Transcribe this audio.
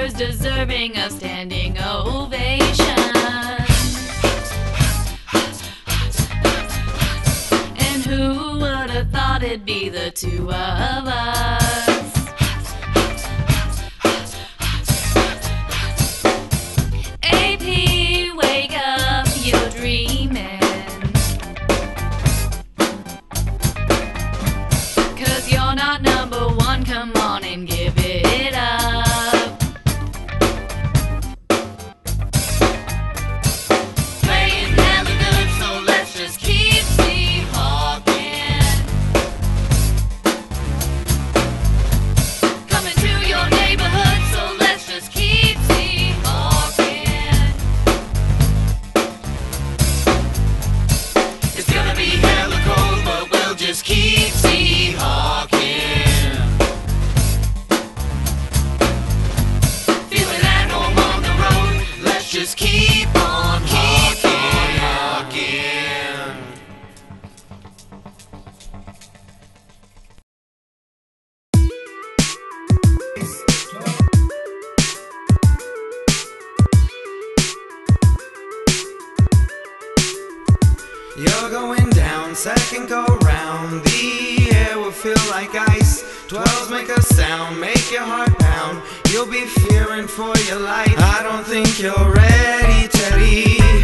who's deserving of standing ovation. And who would have thought it'd be the two of us? Down, second go round. The air will feel like ice. Twelves make a sound, make your heart pound. You'll be fearing for your life. I don't think you're ready, Teddy.